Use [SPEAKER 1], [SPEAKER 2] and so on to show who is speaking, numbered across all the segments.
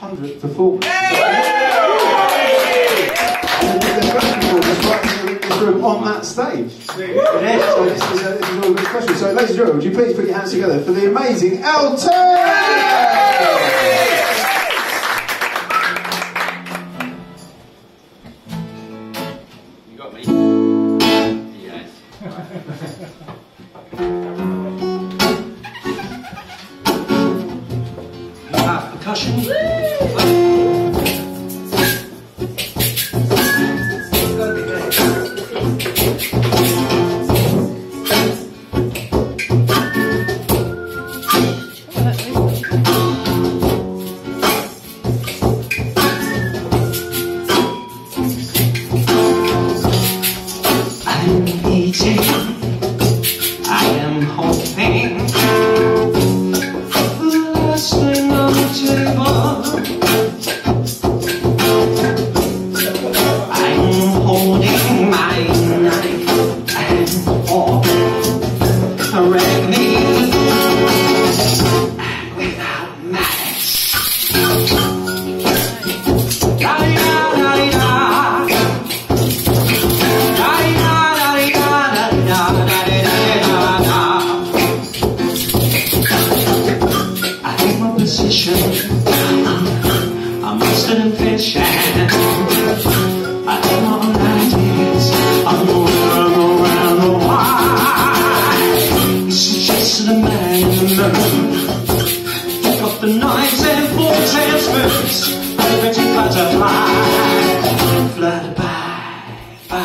[SPEAKER 1] 100th performance. And the first performance right in this room on that stage. So this is, a, this is all really special. So ladies and gentlemen, would you please put your hands together for the amazing ElTel!
[SPEAKER 2] You got me? Yes. The knives and forks and spoons. A pretty butterfly. Flutter by, by.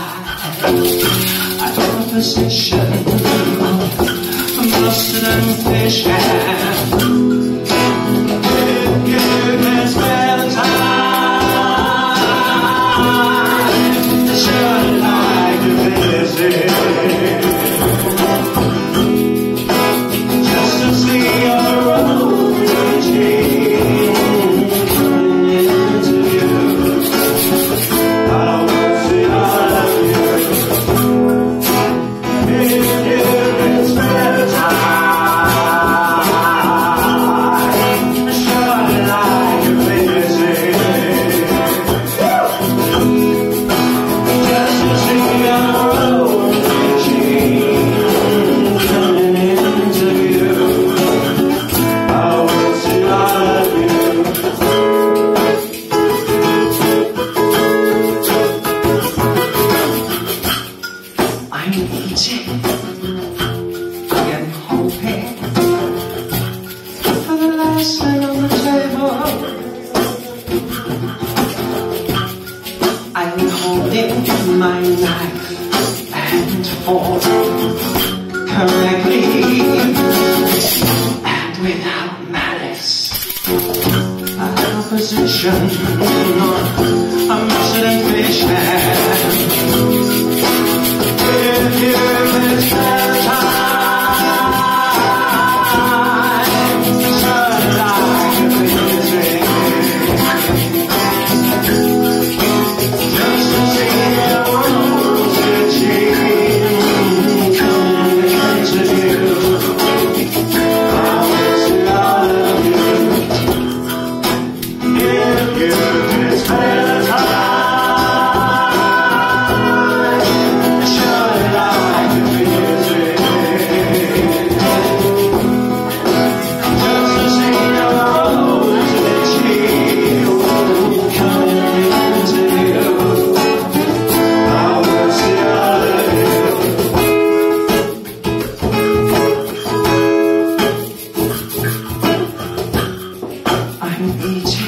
[SPEAKER 2] I'm a musician. I'm master and patient. You I'm my knife and fork correctly and without malice. I have a position, I'm not